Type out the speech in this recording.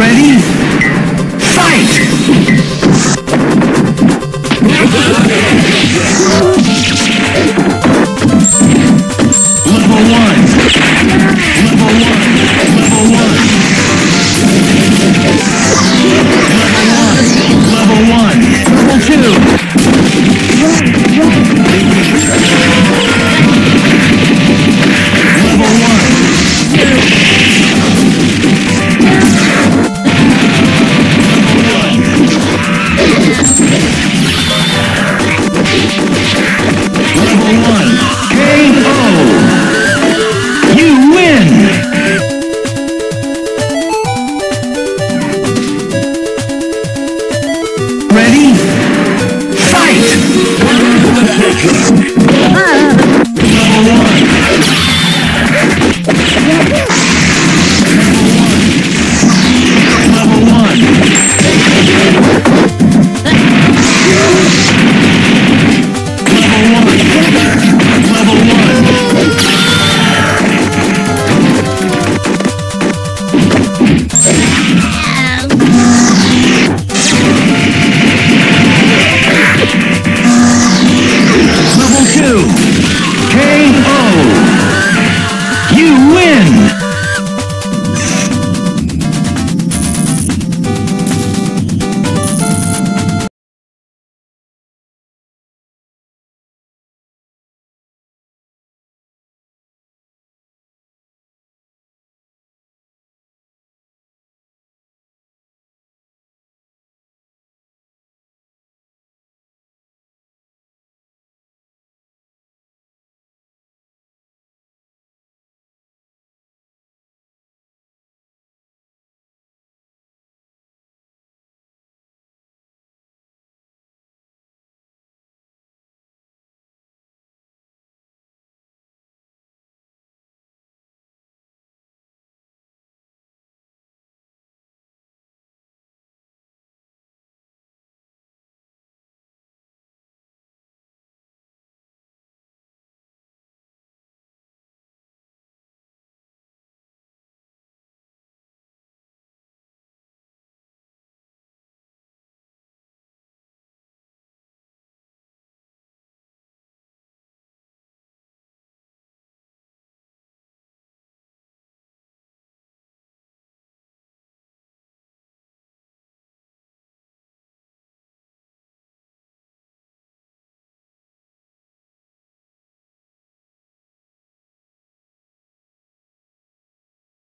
Ready? Fight! Ready? Fight!